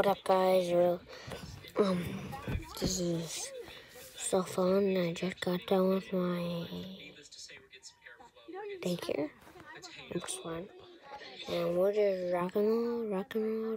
What up, guys? Um, this is so fun. I just got done with my daycare. Next one? And we're just rockin' roll, rockin' roll